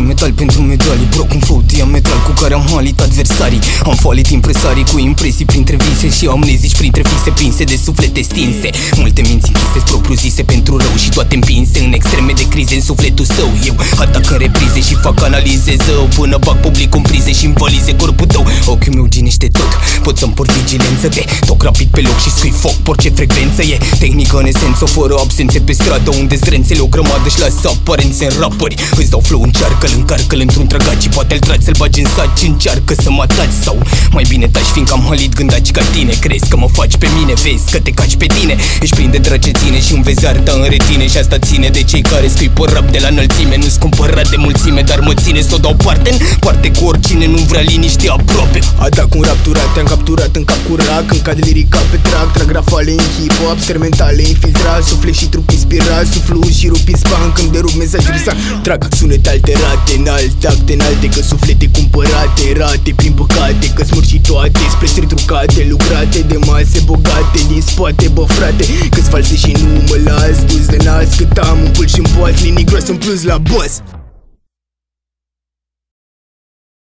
metal pentru medalii. Broc un flow diametral cu care am halit adversarii. Am falit impresarii cu impresii printre vise Și amnezici printre fixe prinse de suflete stinse. Multe minți închise propriu zise pentru rău Și toate împinse în extreme de crize în sufletul său. Eu atac în reprize și fac analize zău Până bag public în prize și în valize corpul vigilență de toc rapid pe loc și scui foc Orice frecvență e tehnică în esență Fără absențe pe stradă unde zrențele o grămadă și lasă aparențe în rapări. Îți dau flow, încearcă-l, încarcă-l într-un tragaci Și poate-l tragi să-l bagi în saci Încearcă să mă ataci sau mai bine taci Fiindcă am halit gândaci ca tine. Crezi că mă faci pe mine, vezi că te caci pe tine. Ești plin de drăceține și un vezi arta în retine Și asta ține de cei care scui pe rap de la înălțime. Nu-s cumpărat de mulțime, dar mă ține să o dau parte în parte cu oricine Nu vrea liniște aproape. Atac un rapturat, te-am capturat în cap cu rac În cad lirica pe trac, trag rafale în hip-hop Sermentale infiltrat, sufle și trup inspirat Suflu și rup în span când derup mesajul sa Trag sunete alterate, înalt, acte înalte Că suflete cumpărate, rate prin păcate Că smurg și toate, spre trucate Lucrate de mase bogate din spate, bă frate Că-s false și nu mă las Dus de nas cât am un pul și-n poați Linii groase în plus la boss